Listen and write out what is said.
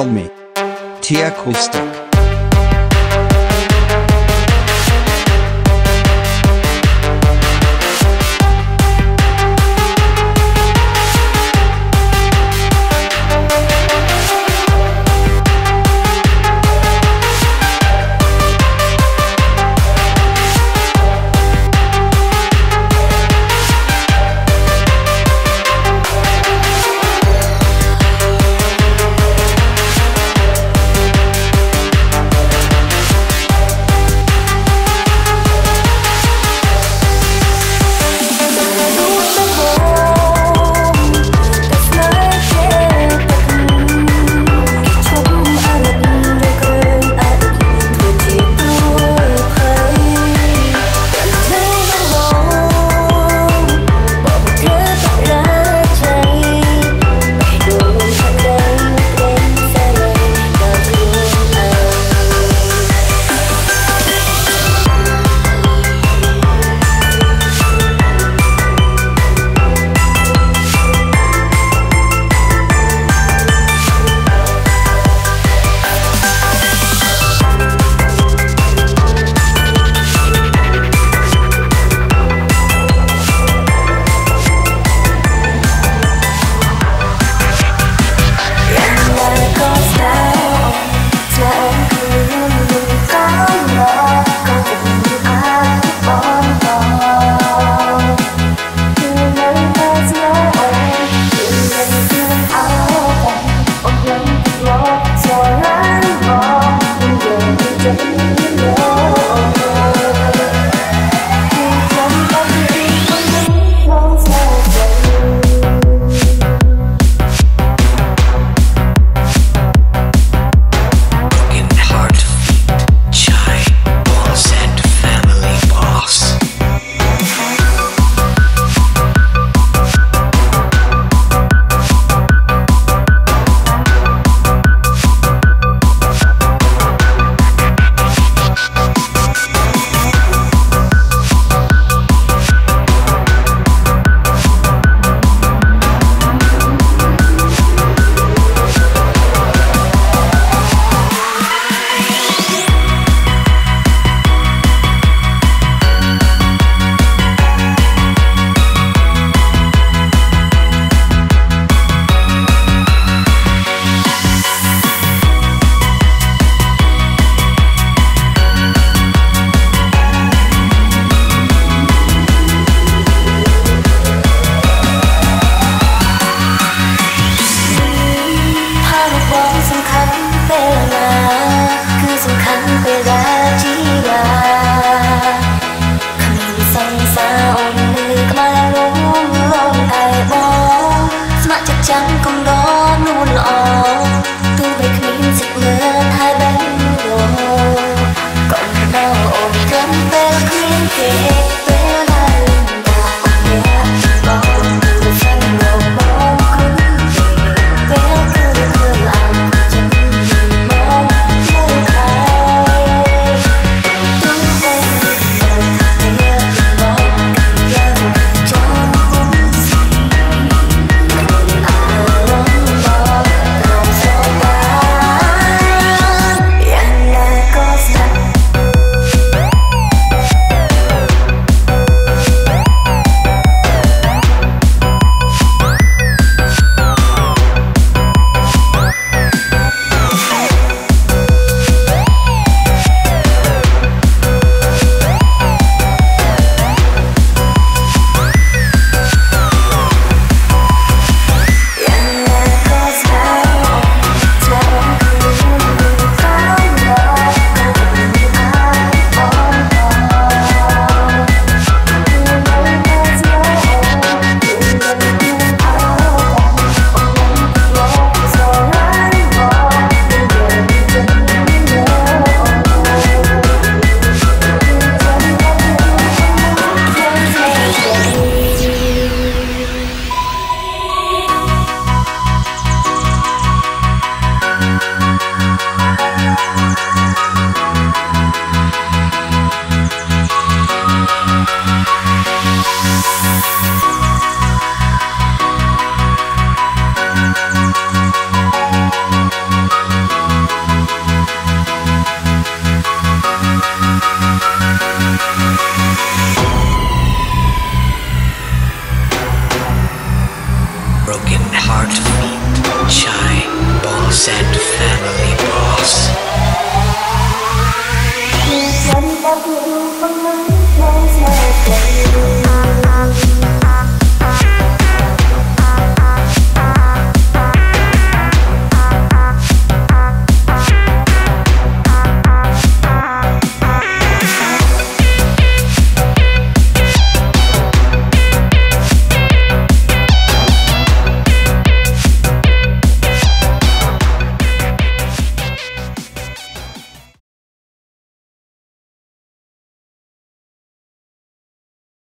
Called me. T Acoustic.